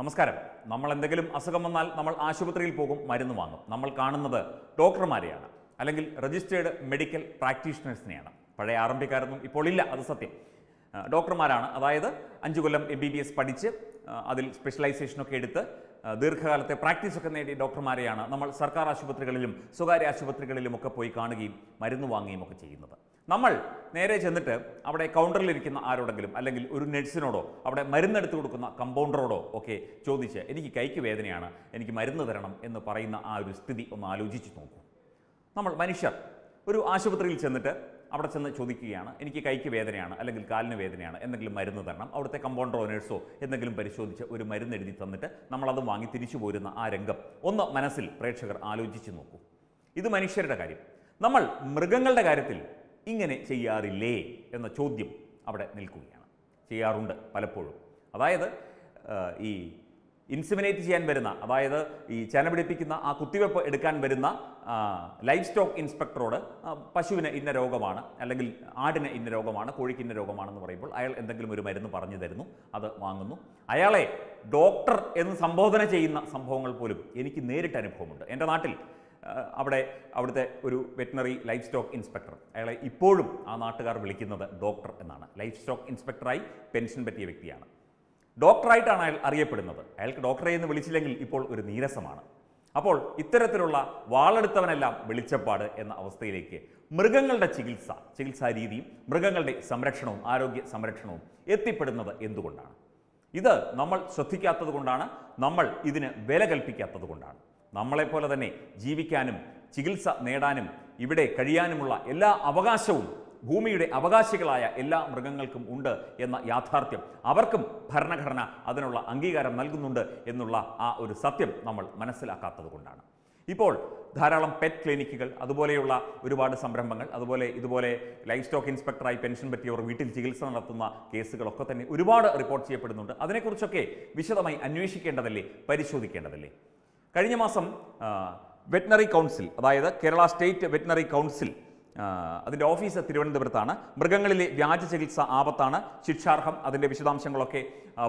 നമസ്കാരം. നമ്മൾ എന്തെങ്കിലും അസുഖം വന്നാൽ നമ്മൾ ആശുപത്രിയിൽ പോകും മരുന്ന് വാങ്ങും. നമ്മൾ കാണുന്നത് ഡോക്ടർമാരെയാണ്. അല്ലെങ്കിൽ രജിസ്റ്റേർഡ് മെഡിക്കൽ പ്രാക്ടീഷണേഴ്സിനെയാണ് പഴയ ആരംഭിക്കാരൊന്നും ഇപ്പോൾ ഇല്ല അത് സത്യം. ഡോക്ടർമാരാണ്. അതായത് അഞ്ച് കൊല്ലം എം ബി ബി എസ് പഠിച്ച് അതിൽ സ്പെഷ്യലൈസേഷനൊക്കെ എടുത്ത് ദീർഘകാലത്തെ പ്രാക്ടീസൊക്കെ നേടിയ ഡോക്ടർമാരെയാണ് നമ്മൾ സർക്കാർ ആശുപത്രികളിലും സ്വകാര്യ ആശുപത്രികളിലും ഒക്കെ പോയി കാണുകയും മരുന്ന് വാങ്ങുകയും ഒക്കെ ചെയ്യുന്നത്. നമ്മൾ നേരെ ചെന്നിട്ട് അവിടെ കൗണ്ടറിൽ ഇരിക്കുന്ന ആരോടെങ്കിലും അല്ലെങ്കിൽ ഒരു നഴ്സിനോടോ അവിടെ മരുന്നെടുത്ത് കൊടുക്കുന്ന കമ്പൗണ്ടറോടോ ഒക്കെ ചോദിച്ച് എനിക്ക് കൈക്ക് വേദനയാണ് എനിക്ക് മരുന്ന് തരണം എന്ന് പറയുന്ന ആ ഒരു സ്ഥിതി ഒന്ന് ആലോചിച്ച് നോക്കൂ. നമ്മൾ മനുഷ്യർ ഒരു ആശുപത്രിയിൽ ചെന്നിട്ട് അവിടെ ചെന്ന് ചോദിക്കുകയാണ് എനിക്ക് കൈക്ക് വേദനയാണ് അല്ലെങ്കിൽ കാലിന് വേദനയാണ് എന്തെങ്കിലും മരുന്ന് തരണം. അവിടുത്തെ കമ്പൗണ്ടറോ നേഴ്സോ എന്തെങ്കിലും പരിശോധിച്ച് ഒരു മരുന്ന് എഴുതി തന്നിട്ട് നമ്മളത് വാങ്ങി തിരിച്ചു പോരുന്ന ആ രംഗം ഒന്ന് മനസ്സിൽ പ്രേക്ഷകർ ആലോചിച്ച് നോക്കൂ. ഇത് മനുഷ്യരുടെ കാര്യം. നമ്മൾ മൃഗങ്ങളുടെ കാര്യത്തിൽ ഇങ്ങനെ ചെയ്യാറില്ലേ എന്ന ചോദ്യം അവിടെ നിൽക്കുകയാണ്. ചെയ്യാറുണ്ട് പലപ്പോഴും. അതായത് ഈ ഇൻസിമിനേറ്റ് ചെയ്യാൻ വരുന്ന അതായത് ഈ ചെന പിടിപ്പിക്കുന്ന ആ കുത്തിവെപ്പ് എടുക്കാൻ വരുന്ന ലൈഫ് സ്റ്റോക്ക് ഇൻസ്പെക്ടറോട് പശുവിന് ഇന്ന രോഗമാണ് അല്ലെങ്കിൽ ആടിന് ഇന്ന രോഗമാണ് കോഴിക്ക് ഇന്ന രോഗമാണെന്ന് പറയുമ്പോൾ അയാൾ എന്തെങ്കിലും ഒരു മരുന്ന് പറഞ്ഞു തരുന്നു അത് വാങ്ങുന്നു. അയാളെ ഡോക്ടർ എന്ന് സംബോധന ചെയ്യുന്ന സംഭവങ്ങൾ പോലും എനിക്ക് നേരിട്ട് അനുഭവമുണ്ട്. എന്റെ നാട്ടിൽ അവിടെ അവിടുത്തെ ഒരു വെറ്റിനറി ലൈഫ് സ്റ്റോക്ക് ഇൻസ്പെക്ടർ അയാളെ ഇപ്പോഴും ആ നാട്ടുകാർ വിളിക്കുന്നത് ഡോക്ടർ എന്നാണ്. ലൈഫ് സ്റ്റോക്ക് ഇൻസ്പെക്ടറായി പെൻഷൻ പറ്റിയ വ്യക്തിയാണ്. ഡോക്ടറായിട്ടാണ് അയാൾ അറിയപ്പെടുന്നത്. അയാൾക്ക് ഡോക്ടറെ എന്ന് വിളിച്ചില്ലെങ്കിൽ ഇപ്പോൾ ഒരു നീരസമാണ്. അപ്പോൾ ഇത്തരത്തിലുള്ള വാളെടുത്തവനെല്ലാം വെളിച്ചപ്പാട് എന്ന അവസ്ഥയിലേക്ക് മൃഗങ്ങളുടെ ചികിത്സ ചികിത്സാ രീതിയും മൃഗങ്ങളുടെ സംരക്ഷണവും ആരോഗ്യ സംരക്ഷണവും എത്തിപ്പെടുന്നത് എന്തുകൊണ്ടാണ്? ഇത് നമ്മൾ ശ്രദ്ധിക്കാത്തത് കൊണ്ടാണ് നമ്മൾ ഇതിന് വില കൽപ്പിക്കാത്തത് കൊണ്ടാണ്. നമ്മളെപ്പോലെ തന്നെ ജീവിക്കാനും ചികിത്സ നേടാനും ഇവിടെ കഴിയാനുമുള്ള എല്ലാ അവകാശവും ഭൂമിയുടെ അവകാശികളായ എല്ലാ മൃഗങ്ങൾക്കും ഉണ്ട് എന്ന യാഥാർത്ഥ്യം അവർക്കും ഭരണഘടന അതിനുള്ള അംഗീകാരം നൽകുന്നുണ്ട് എന്നുള്ള ആ ഒരു സത്യം നമ്മൾ മനസ്സിലാക്കാത്തത് കൊണ്ടാണ്. ഇപ്പോൾ ധാരാളം പെറ്റ് ക്ലിനിക്കുകൾ അതുപോലെയുള്ള ഒരുപാട് സംരംഭങ്ങൾ അതുപോലെ ഇതുപോലെ ലൈഫ് സ്റ്റോക്ക് ഇൻസ്പെക്ടറായി പെൻഷൻ പറ്റിയവർ വീട്ടിൽ ചികിത്സ നടത്തുന്ന കേസുകളൊക്കെ തന്നെ ഒരുപാട് റിപ്പോർട്ട് ചെയ്യപ്പെടുന്നുണ്ട്. അതിനെക്കുറിച്ചൊക്കെ വിശദമായി അന്വേഷിക്കേണ്ടതല്ലേ? പരിശോധിക്കേണ്ടതല്ലേ? കഴിഞ്ഞ മാസം വെറ്റിനറി കൗൺസിൽ അതായത് കേരള സ്റ്റേറ്റ് വെറ്റിനറി കൗൺസിൽ അതിന്റെ ഓഫീസ് തിരുവനന്തപുരത്താണ്. മൃഗങ്ങളിലെ വ്യാജ ചികിത്സ ആപത്താണ്. ശിക്ഷാർഹം അതിന്റെ വിശദാംശങ്ങളൊക്കെ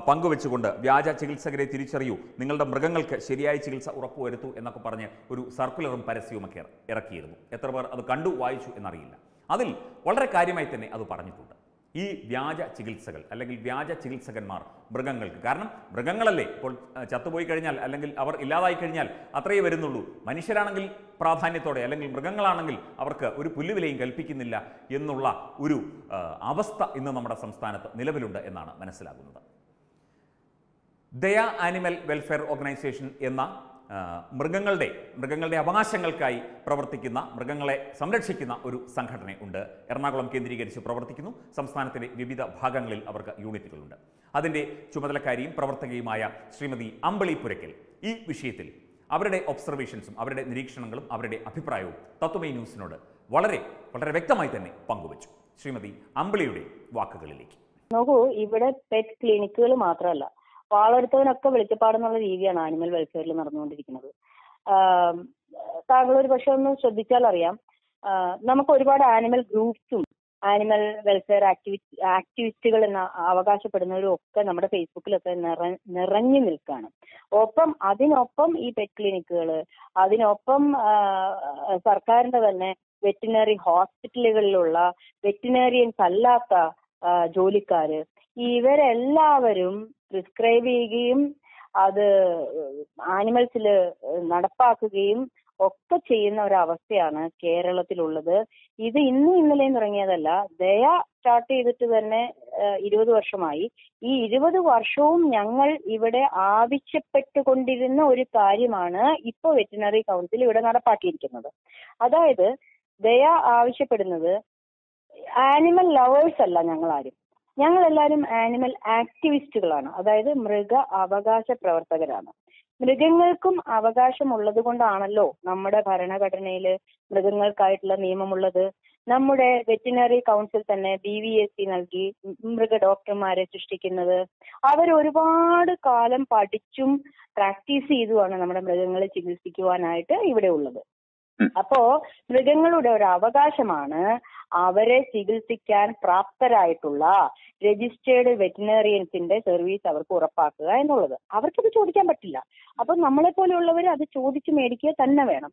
പങ്കുവെച്ചുകൊണ്ട് വ്യാജ ചികിത്സകരെ തിരിച്ചറിയൂ. നിങ്ങളുടെ മൃഗങ്ങൾക്ക് ശരിയായ ചികിത്സ ഉറപ്പുവരുത്തൂ എന്നൊക്കെ പറഞ്ഞ് ഒരു സർക്കുലറും പരസ്യവുമൊക്കെ ഇറ- ഇറക്കിയിരുന്നു. എത്ര പേർ അത് കണ്ടു വായിച്ചു എന്നറിയില്ല. അതിൽ വളരെ കാര്യമായി തന്നെ അത് പറഞ്ഞിട്ടുണ്ട്. ഈ വ്യാജ ചികിത്സകൾ അല്ലെങ്കിൽ വ്യാജ ചികിത്സകന്മാർ മൃഗങ്ങൾക്ക്. കാരണം മൃഗങ്ങളല്ലേ ഇപ്പോൾ ചത്തുപോയി കഴിഞ്ഞാൽ അല്ലെങ്കിൽ അവർ ഇല്ലാതായി കഴിഞ്ഞാൽ അത്രയേ വരുന്നുള്ളൂ. മനുഷ്യരാണെങ്കിൽ പ്രാധാന്യത്തോടെ അല്ലെങ്കിൽ മൃഗങ്ങളാണെങ്കിൽ അവർക്ക് ഒരു പുല്ലുവിലയും കൽപ്പിക്കുന്നില്ല എന്നുള്ള ഒരു അവസ്ഥ ഇന്ന് നമ്മുടെ സംസ്ഥാനത്ത് നിലവിലുണ്ട് എന്നാണ് മനസ്സിലാകുന്നത്. ദയ ആനിമൽ വെൽഫെയർ ഓർഗനൈസേഷൻ എന്ന മൃഗങ്ങളുടെ മൃഗങ്ങളുടെ അവകാശങ്ങൾക്കായി പ്രവർത്തിക്കുന്ന മൃഗങ്ങളെ സംരക്ഷിക്കുന്ന ഒരു സംഘടന ഉണ്ട്. എറണാകുളം കേന്ദ്രീകരിച്ച് പ്രവർത്തിക്കുന്നു. സംസ്ഥാനത്തിന്റെ വിവിധ ഭാഗങ്ങളിൽ അവർക്ക് യൂണിറ്റുകളുണ്ട്. അതിന്റെ ചുമതലക്കാരിയും പ്രവർത്തകയുമായ ശ്രീമതി അമ്പിളി പുരയ്ക്കൽ. ഈ വിഷയത്തിൽ അവരുടെ ഒബ്സർവേഷൻസും അവരുടെ നിരീക്ഷണങ്ങളും അവരുടെ അഭിപ്രായവും തത്വമേ ന്യൂസിനോട് വളരെ വളരെ വ്യക്തമായി തന്നെ പങ്കുവച്ചു. ശ്രീമതി അമ്പിളിയുടെ വാക്കുകളിലേക്ക്. നോക്കൂ ഇവിടെ പെറ്റ് ക്ലിനിക്കുകൾ മാത്രമല്ല. വാളെടുത്തവനൊക്കെ വെളിച്ചപ്പാടെന്നുള്ള രീതിയാണ് ആനിമൽ വെൽഫെയറിൽ നടന്നുകൊണ്ടിരിക്കുന്നത്. താങ്കൾ ഒരു പക്ഷെ ഒന്ന് ശ്രദ്ധിച്ചാൽ അറിയാം നമുക്ക് ഒരുപാട് ആനിമൽ ഗ്രൂപ്പ്സും ആനിമൽ വെൽഫെയർ ആക്ടിവിറ്റി ആക്ടിവിസ്റ്റുകൾ എന്ന് അവകാശപ്പെടുന്നവരും ഒക്കെ നമ്മുടെ ഫേസ്ബുക്കിലൊക്കെ നിറ നിറഞ്ഞു നിൽക്കുകയാണ് ഒപ്പം അതിനൊപ്പം ഈ പെറ്റ് ക്ലിനിക്കുകൾ അതിനൊപ്പം സർക്കാരിന്റെ തന്നെ വെറ്റിനറി ഹോസ്പിറ്റലുകളിലുള്ള വെറ്റിനറിയൻസ് അല്ലാത്ത ജോലിക്കാര് ഇവരെല്ലാവരും പ്രിസ്ക്രൈബ് ചെയ്യുകയും അത് ആനിമൽസിൽ നടപ്പാക്കുകയും ഒക്കെ ചെയ്യുന്ന ഒരവസ്ഥയാണ് കേരളത്തിലുള്ളത്. ഇത് ഇന്നും ഇന്നലെയും തുടങ്ങിയതല്ല. ദയ സ്റ്റാർട്ട് ചെയ്തിട്ട് തന്നെ ഇരുപത് വർഷമായി. ഈ ഇരുപത് വർഷവും ഞങ്ങൾ ഇവിടെ ആവശ്യപ്പെട്ടുകൊണ്ടിരുന്ന ഒരു കാര്യമാണ് ഇപ്പോൾ വെറ്റിനറി കൗൺസിൽ ഇവിടെ നടപ്പാക്കിയിരിക്കുന്നത്. അതായത് ദയ ആവശ്യപ്പെടുന്നത് ആനിമൽ ലവേഴ്സ് അല്ല ഞങ്ങൾ ആരും ഞങ്ങൾ എല്ലാവരും ആനിമൽ ആക്ടിവിസ്റ്റുകളാണ് അതായത് മൃഗ അവകാശ പ്രവർത്തകരാണ്. മൃഗങ്ങൾക്കും അവകാശമുള്ളത് കൊണ്ടാണല്ലോ നമ്മുടെ ഭരണഘടനയിൽ മൃഗങ്ങൾക്കായിട്ടുള്ള നിയമമുള്ളത്. നമ്മുടെ വെറ്റിനറി കൗൺസിൽ തന്നെ ബി വി എസ് സി നൽകി മൃഗ ഡോക്ടർമാരെ സൃഷ്ടിക്കുന്നത്. അവർ ഒരുപാട് കാലം പഠിച്ചും പ്രാക്ടീസ് ചെയ്തുമാണ് നമ്മുടെ മൃഗങ്ങളെ ചികിത്സിക്കുവാനായിട്ട് ഇവിടെ ഉള്ളത്. അപ്പോ മൃഗങ്ങളുടെ ഒരു അവകാശമാണ് അവരെ ചികിത്സിക്കാൻ പ്രാപ്തരായിട്ടുള്ള രജിസ്റ്റേർഡ് വെറ്റിനറിയൻസിന്റെ സർവീസ് അവർക്ക് ഉറപ്പാക്കുക എന്നുള്ളത്. അവർക്കത് ചോദിക്കാൻ പറ്റില്ല. അപ്പൊ നമ്മളെ പോലെയുള്ളവർ അത് ചോദിച്ചു മേടിക്കുക തന്നെ വേണം.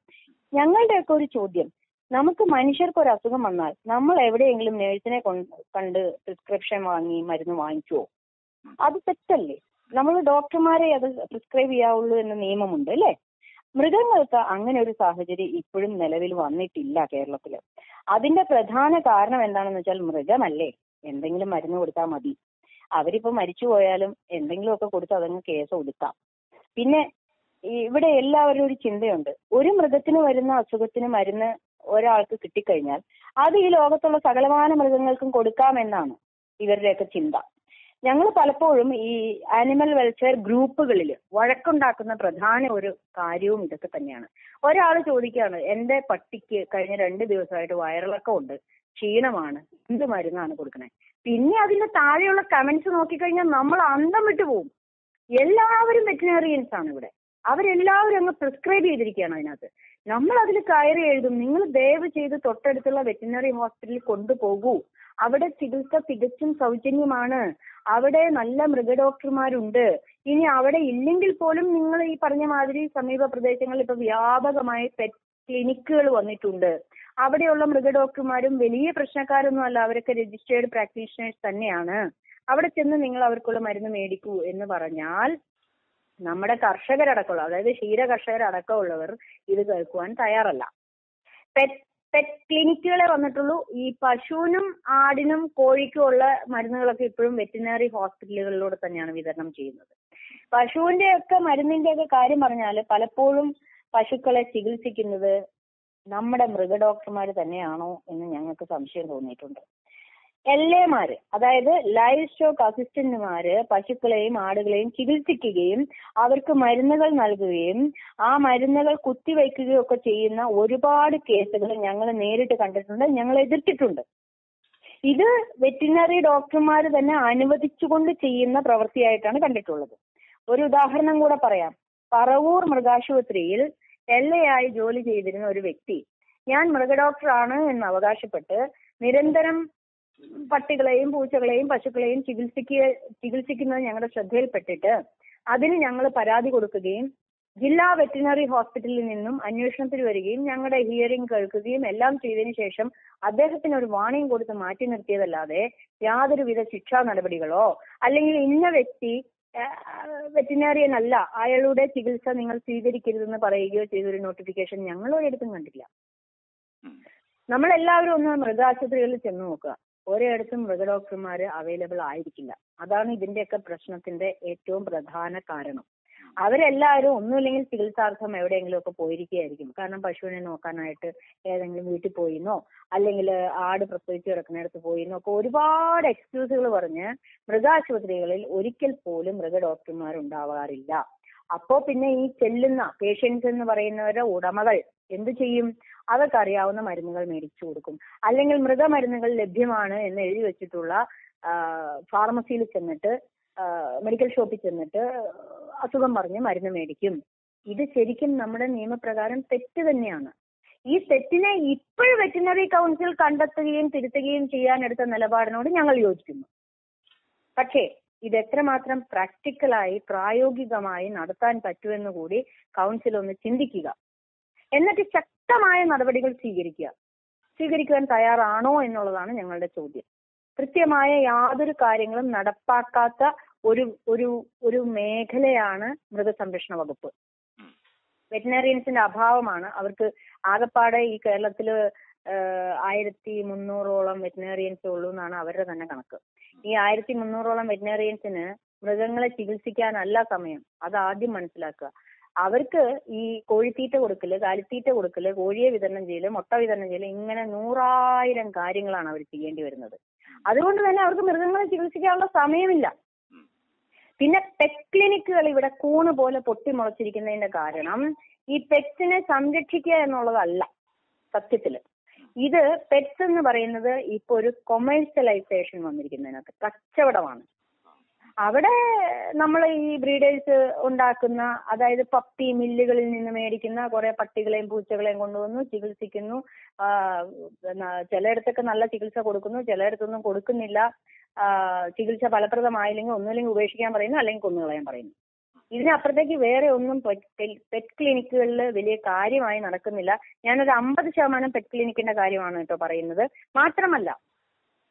ഞങ്ങളുടെയൊക്കെ ഒരു ചോദ്യം നമുക്ക് മനുഷ്യർക്ക് ഒരു അസുഖം വന്നാൽ നമ്മൾ എവിടെയെങ്കിലും നേഴ്സിനെ കൊണ്ട് പ്രിസ്ക്രിപ്ഷൻ വാങ്ങി മരുന്ന് വാങ്ങിക്കുവോ അത് തെറ്റല്ലേ? നമ്മൾ ഡോക്ടർമാരെ അത് പ്രിസ്ക്രൈബ് ചെയ്യാവുള്ളൂ എന്ന നിയമമുണ്ട് അല്ലേ? മൃഗങ്ങൾക്ക് അങ്ങനെ ഒരു സാഹചര്യം ഇപ്പോഴും നിലവിൽ വന്നിട്ടില്ല കേരളത്തിൽ അതിന്റെ പ്രധാന കാരണം എന്താണെന്ന് വെച്ചാൽ മൃഗമല്ലേ. എന്തെങ്കിലും മരുന്ന് കൊടുത്താൽ മതി. അവരിപ്പോ മരിച്ചു പോയാലും എന്തെങ്കിലുമൊക്കെ കൊടുത്ത് അതങ്ങ് കേസ് ഒതുക്കാം. പിന്നെ ഇവിടെ എല്ലാവരും ഒരു ചിന്തയുണ്ട്. ഒരു മൃഗത്തിന് വരുന്ന അസുഖത്തിന് മരുന്ന് ഒരാൾക്ക് കിട്ടിക്കഴിഞ്ഞാൽ അത് ഈ ലോകത്തുള്ള സകലമാന മൃഗങ്ങൾക്കും കൊടുക്കാമെന്നാണ് ഇവരുടെയൊക്കെ ചിന്ത. ഞങ്ങൾ പലപ്പോഴും ഈ ആനിമൽ വെൽഫെയർ ഗ്രൂപ്പുകളിൽ വഴക്കുണ്ടാക്കുന്ന പ്രധാന ഒരു കാര്യവും ഇതൊക്കെ തന്നെയാണ്. ഒരാൾ ചോദിക്കുകയാണ് എന്റെ പട്ടിക്ക് കഴിഞ്ഞ രണ്ട് ദിവസമായിട്ട് വയറിളക്കം ഉണ്ട് ക്ഷീണമാണ് എന്ത് മരുന്നാണ് കൊടുക്കണേ? പിന്നെ അതിന്റെ താഴെയുള്ള കമന്റ്സ് നോക്കിക്കഴിഞ്ഞാൽ നമ്മൾ അന്തം വിട്ടു പോകും. എല്ലാവരും വെറ്റിനറിയൻസ് ആണ് ഇവിടെ. അവരെല്ലാവരും അങ്ങ് പ്രിസ്ക്രൈബ് ചെയ്തിരിക്കുകയാണ് അതിനകത്ത്. നമ്മൾ അതിൽ കയറി എഴുതും നിങ്ങൾ ദയവ് ചെയ്ത് തൊട്ടടുത്തുള്ള വെറ്റിനറി ഹോസ്പിറ്റലിൽ കൊണ്ടുപോകൂ. അവിടെ ചികിത്സ തികച്ചും സൗജന്യമാണ്. അവിടെ നല്ല മൃഗഡോക്ടർമാരുണ്ട് ഇനി അവിടെ ഇല്ലെങ്കിൽ പോലും നിങ്ങൾ ഈ പറഞ്ഞ മാതിരി സമീപ പ്രദേശങ്ങളിൽ ഇപ്പൊ വ്യാപകമായി പെറ്റ് ക്ലിനിക്കുകൾ വന്നിട്ടുണ്ട്. അവിടെയുള്ള മൃഗഡോക്ടർമാരും വലിയ പ്രശ്നക്കാരൊന്നും അല്ല. അവരൊക്കെ രജിസ്റ്റേർഡ് പ്രാക്ടീഷണേഴ്സ് തന്നെയാണ്. അവിടെ ചെന്ന് നിങ്ങൾ അവർക്കുള്ള മരുന്ന് മേടിക്കൂ എന്ന് പറഞ്ഞാൽ നമ്മുടെ കർഷകരടക്കമുള്ള അതായത് ക്ഷീര കർഷകരടക്കമുള്ളവർ ഇത് കേൾക്കുവാൻ തയ്യാറല്ല. പെറ്റ് പെറ്റ് ക്ലിനിക്കുകളെ വന്നിട്ടുള്ളൂ. ഈ പശുവിനും ആടിനും കോഴിക്കും ഉള്ള മരുന്നുകളൊക്കെ ഇപ്പോഴും വെറ്റിനറി ഹോസ്പിറ്റലുകളിലൂടെ തന്നെയാണ് വിതരണം ചെയ്യുന്നത്. പശുവിന്റെ ഒക്കെ മരുന്നിന്റെ ഒക്കെ കാര്യം പറഞ്ഞാൽ പലപ്പോഴും പശുക്കളെ ചികിത്സിക്കുന്നത് നമ്മുടെ മൃഗഡോക്ടർമാർ തന്നെയാണോ എന്ന് ഞങ്ങൾക്ക് സംശയം തോന്നിയിട്ടുണ്ട്. എൽ അതായത് ലൈവ് സ്റ്റോക്ക് അസിസ്റ്റന്റുമാര് പശുക്കളെയും ആടുകളെയും ചികിത്സിക്കുകയും അവർക്ക് മരുന്നുകൾ നൽകുകയും ആ മരുന്നുകൾ കുത്തിവയ്ക്കുകയും ഒക്കെ ചെയ്യുന്ന ഒരുപാട് കേസുകൾ ഞങ്ങൾ നേരിട്ട് കണ്ടിട്ടുണ്ട് ഞങ്ങൾ എതിർത്തിട്ടുണ്ട്. ഇത് വെറ്റിനറി ഡോക്ടർമാർ തന്നെ അനുവദിച്ചുകൊണ്ട് ചെയ്യുന്ന പ്രവൃത്തിയായിട്ടാണ് കണ്ടിട്ടുള്ളത്. ഒരു ഉദാഹരണം കൂടെ പറയാം. പറവൂർ മൃഗാശുപത്രിയിൽ എൽ ആയി ജോലി ചെയ്തിരുന്ന ഒരു വ്യക്തി ഞാൻ മൃഗഡോക്ടറാണ് എന്ന് അവകാശപ്പെട്ട് നിരന്തരം പട്ടികളെയും പൂച്ചകളെയും പശുക്കളെയും ചികിത്സിക്കുക ചികിത്സിക്കുന്നത് ഞങ്ങളുടെ ശ്രദ്ധയിൽപ്പെട്ടിട്ട് അതിന് ഞങ്ങൾ പരാതി കൊടുക്കുകയും ജില്ലാ വെറ്റിനറി ഹോസ്പിറ്റലിൽ നിന്നും അന്വേഷണത്തിൽ വരികയും ഞങ്ങളുടെ ഹിയറിംഗ് കേൾക്കുകയും എല്ലാം ചെയ്തതിനു ശേഷം അദ്ദേഹത്തിന് ഒരു വാണിംഗ് കൊടുത്ത് മാറ്റി നിർത്തിയതല്ലാതെ യാതൊരുവിധ ശിക്ഷാ നടപടികളോ അല്ലെങ്കിൽ ഇന്ന വ്യക്തി വെറ്റിനറിയൻ അല്ല അയാളുടെ ചികിത്സ നിങ്ങൾ സ്വീകരിക്കരുതെന്ന് പറയുകയോ ചെയ്തൊരു നോട്ടിഫിക്കേഷൻ ഞങ്ങൾ ഒരിടത്തും കണ്ടില്ല നമ്മളെല്ലാവരും ഒന്ന് മൃഗാശുപത്രികളിൽ ചെന്ന് നോക്കുക. ഒരിടത്തും മൃഗഡോക്ടർമാര് അവൈലബിൾ ആയിരിക്കില്ല. അതാണ് ഇതിന്റെയൊക്കെ പ്രശ്നത്തിന്റെ ഏറ്റവും പ്രധാന കാരണം. അവരെല്ലാവരും ഒന്നുമില്ലെങ്കിൽ ചികിത്സാർത്ഥം എവിടെയെങ്കിലും ഒക്കെ പോയിരിക്കുകയായിരിക്കും. കാരണം പശുവിനെ നോക്കാനായിട്ട് ഏതെങ്കിലും വീട്ടിൽ പോയിന്നോ അല്ലെങ്കിൽ ആട് പ്രസവിച്ച് കിടക്കുന്നിടത്ത് പോയിന്നോ ഒക്കെ ഒരുപാട് എക്സ്ക്യൂസുകൾ പറഞ്ഞ് മൃഗാശുപത്രികളിൽ ഒരിക്കൽ പോലും മൃഗ ഡോക്ടർമാർ ഉണ്ടാവാറില്ല അപ്പോ പിന്നെ ഈ ചെല്ലുന്ന പേഷ്യൻസ് എന്ന് പറയുന്നവരുടെ ഉടമകൾ എന്ത് ചെയ്യും? അവർക്കറിയാവുന്ന മരുന്നുകൾ മേടിച്ചു കൊടുക്കും. അല്ലെങ്കിൽ മൃഗമരുന്നുകൾ ലഭ്യമാണ് എന്ന് എഴുതി വെച്ചിട്ടുള്ള ഫാർമസിയിൽ ചെന്നിട്ട് മെഡിക്കൽ ഷോപ്പിൽ ചെന്നിട്ട് അസുഖം പറഞ്ഞ് മരുന്ന് മേടിക്കും. ഇത് ശരിക്കും നമ്മുടെ നിയമപ്രകാരം തെറ്റ് തന്നെയാണ്. ഈ തെറ്റിനെ ഇപ്പോഴും വെറ്റിനറി കൗൺസിൽ കണ്ടെത്തുകയും തിരുത്തുകയും ചെയ്യാൻ എടുത്ത നിലപാടിനോട് ഞങ്ങൾ യോജിക്കുന്നു. പക്ഷേ ഇത് എത്രമാത്രം പ്രാക്ടിക്കലായി പ്രായോഗികമായി നടത്താൻ പറ്റുമെന്ന് കൂടി കൗൺസിൽ ഒന്ന് ചിന്തിക്കുക. എന്നിട്ട് ശക്തമായ നടപടികൾ സ്വീകരിക്കുക. സ്വീകരിക്കുവാൻ തയ്യാറാണോ എന്നുള്ളതാണ് ഞങ്ങളുടെ ചോദ്യം. കൃത്യമായ യാതൊരു കാര്യങ്ങളും നടപ്പാക്കാത്ത ഒരു ഒരു ഒരു മേഖലയാണ് മൃഗസംരക്ഷണ വകുപ്പ്. വെറ്റിനറിയൻസിന്റെ അഭാവമാണ് അവർക്ക് ആകപ്പാടെ ഈ കേരളത്തിൽ ആയിരത്തി മുന്നൂറോളം വെറ്റിനറിയൻസ് ഉള്ളൂ എന്നാണ് അവരുടെ തന്നെ കണക്ക്. ഈ ആയിരത്തി മുന്നൂറോളം വെറ്റിനറിയൻസിന് മൃഗങ്ങളെ ചികിത്സിക്കാനല്ല സമയം. അത് ആദ്യം മനസ്സിലാക്കുക. അവർക്ക് ഈ കോഴിത്തീറ്റ കൊടുക്കൽ കാലിത്തീറ്റ കൊടുക്കൽ കോഴിയെ വിതരണം ചെയ്യൽ മുട്ട വിതരണം ചെയ്യൽ ഇങ്ങനെ നൂറായിരം കാര്യങ്ങളാണ് അവർ ചെയ്യേണ്ടി വരുന്നത്. അതുകൊണ്ട് തന്നെ അവർക്ക് മൃഗങ്ങളെ ചികിത്സിക്കാനുള്ള സമയമില്ല. പിന്നെ പെറ്റ് ക്ലിനിക്കുകൾ ഇവിടെ കൂണ് പോലെ പൊട്ടിമുളച്ചിരിക്കുന്നതിന്റെ കാരണം ഈ പെറ്റ്സിനെ സംരക്ഷിക്കുക എന്നുള്ളതല്ല സത്യത്തിൽ. ഇത് പെറ്റ്സ് എന്ന് പറയുന്നത് ഇപ്പൊ ഒരു കൊമേഴ്സ്യലൈസേഷൻ വന്നിരിക്കുന്നതിനകത്ത് കച്ചവടമാണ്. അവിടെ നമ്മൾ ഈ ബ്രീഡേഴ്സ് ഉണ്ടാക്കുന്ന അതായത് പപ്പി മില്ലുകളിൽ നിന്ന് മേടിക്കുന്ന കുറെ പട്ടികളെയും പൂച്ചകളെയും കൊണ്ടുവന്നു ചികിത്സിക്കുന്നു. ചിലയിടത്തൊക്കെ നല്ല ചികിത്സ കൊടുക്കുന്നു ചിലയിടത്തൊന്നും കൊടുക്കുന്നില്ല. ചികിത്സ ഫലപ്രദമായില്ലെങ്കിൽ ഒന്നുമില്ലെങ്കിൽ ഉപേക്ഷിക്കാൻ പറയുന്നു അല്ലെങ്കിൽ കൊന്നുകളയാൻ പറയുന്നു. ഇതിനപ്പുറത്തേക്ക് വേറെ ഒന്നും പെറ്റ് ക്ലിനിക്കുകളിൽ വലിയ കാര്യമായി നടക്കുന്നില്ല. ഞാനൊരു അമ്പത് ശതമാനം പെറ്റ് ക്ലിനിക്കിന്റെ കാര്യമാണ് കേട്ടോ പറയുന്നത്. മാത്രമല്ല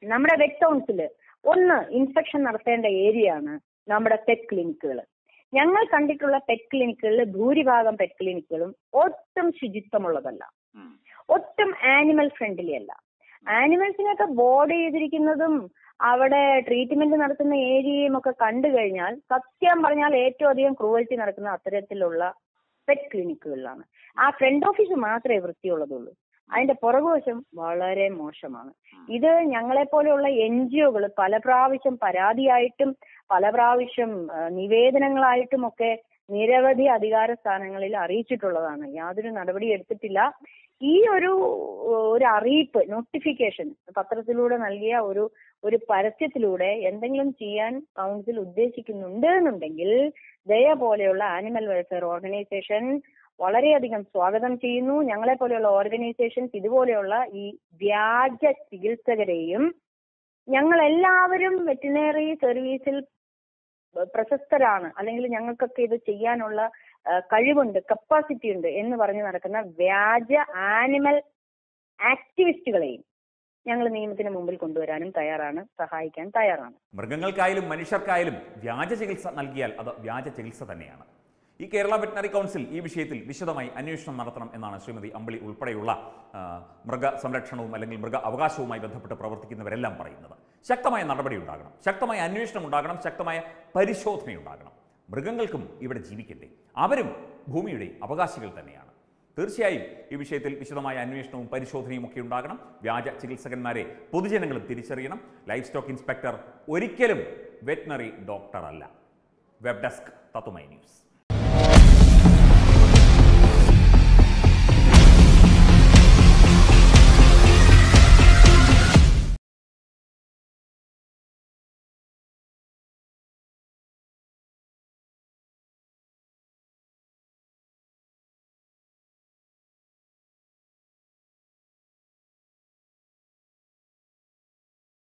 നമ്മുടെ വെറ്റ് കൗൺസിൽ ഒന്ന് ഇൻസ്പെക്ഷൻ നടത്തേണ്ട ഏരിയ ആണ് നമ്മുടെ പെറ്റ് ക്ലിനിക്കുകൾ ഞങ്ങൾ കണ്ടിട്ടുള്ള പെറ്റ് ക്ലിനിക്കുകളിൽ ഭൂരിഭാഗം പെറ്റ് ക്ലിനിക്കുകളും ഒട്ടും ശുചിത്വമുള്ളതല്ല. ഒട്ടും ആനിമൽ ഫ്രണ്ട്ലി അല്ല. ആനിമൽസിനൊക്കെ ബോർഡ് ചെയ്തിരിക്കുന്നതും അവിടെ ട്രീറ്റ്മെന്റ് നടത്തുന്ന ഏരിയയും ഒക്കെ കണ്ടു കഴിഞ്ഞാൽ സത്യം പറഞ്ഞാൽ ഏറ്റവും അധികം ക്രൂവൽറ്റി നടക്കുന്ന അത്തരത്തിലുള്ള പെറ്റ് ക്ലിനിക്കുകളിലാണ് ആ ഫ്രണ്ട് ഓഫീസ് മാത്രമേ വൃത്തിയുള്ളതുള്ളൂ. അതിന്റെ പുറകുവശം വളരെ മോശമാണ്. ഇത് ഞങ്ങളെ പോലെയുള്ള എൻ ജി ഒകൾ പല പ്രാവശ്യം പരാതിയായിട്ടും പല പ്രാവശ്യം നിവേദനങ്ങളായിട്ടും ഒക്കെ നിരവധി അധികാര സ്ഥാനങ്ങളിൽ അറിയിച്ചിട്ടുള്ളതാണ്. യാതൊരു നടപടി എടുത്തിട്ടില്ല. ഈ ഒരു ഒരു അറിയിപ്പ് നോട്ടിഫിക്കേഷൻ പത്രത്തിലൂടെ നൽകിയ ഒരു ഒരു പരസ്യത്തിലൂടെ എന്തെങ്കിലും ചെയ്യാൻ കൗൺസിൽ ഉദ്ദേശിക്കുന്നുണ്ട് എന്നുണ്ടെങ്കിൽ ദയ പോലെയുള്ള ആനിമൽ വെൽഫെയർ ഓർഗനൈസേഷൻ വളരെയധികം സ്വാഗതം ചെയ്യുന്നു. ഞങ്ങളെ പോലെയുള്ള ഓർഗനൈസേഷൻസ് ഇതുപോലെയുള്ള ഈ വ്യാജ ചികിത്സകരെയും ഞങ്ങൾ എല്ലാവരും വെറ്റിനറി സർവീസിൽ പ്രശസ്തരാണ്. അല്ലെങ്കിൽ ഞങ്ങൾക്കൊക്കെ ഇത് ചെയ്യാനുള്ള കഴിവുണ്ട് കപ്പാസിറ്റി ഉണ്ട് എന്ന് പറഞ്ഞു നടക്കുന്ന വ്യാജ ആനിമൽ ആക്ടിവിസ്റ്റുകളെയും ഞങ്ങൾ നിയമത്തിന് മുമ്പിൽ കൊണ്ടുവരാനും തയ്യാറാണ് സഹായിക്കാൻ തയ്യാറാണ്. മൃഗങ്ങൾക്കായാലും മനുഷ്യർക്കായാലും വ്യാജ ചികിത്സ നൽകിയാൽ അത് വ്യാജ ചികിത്സ തന്നെയാണ്. ഈ കേരള വെറ്റിനറി കൗൺസിൽ ഈ വിഷയത്തിൽ വിശദമായി അന്വേഷണം നടത്തണം എന്നാണ് ശ്രീമതി അമ്പിളി ഉൾപ്പെടെയുള്ള മൃഗ സംരക്ഷണവും അല്ലെങ്കിൽ മൃഗ അവകാശവുമായി ബന്ധപ്പെട്ട് പ്രവർത്തിക്കുന്നവരെല്ലാം പറയുന്നത്. ശക്തമായ നടപടി ഉണ്ടാകണം. ശക്തമായ അന്വേഷണം ഉണ്ടാകണം. ശക്തമായ പരിശോധന ഉണ്ടാകണം മൃഗങ്ങൾക്കും ഇവിടെ ജീവിക്കണ്ടേ അവരും ഭൂമിയുടെ അവകാശികൾ തന്നെയാണ്. തീർച്ചയായും ഈ വിഷയത്തിൽ വിശദമായ അന്വേഷണവും പരിശോധനയും ഒക്കെ ഉണ്ടാകണം. വ്യാജ ചികിത്സകന്മാരെ പൊതുജനങ്ങളും തിരിച്ചറിയണം. ലൈഫ് സ്റ്റോക്ക് ഇൻസ്പെക്ടർ ഒരിക്കലും വെറ്റിനറി ഡോക്ടർ അല്ല വെബ് ഡെസ്ക് തത്തുമൈ ന്യൂസ്.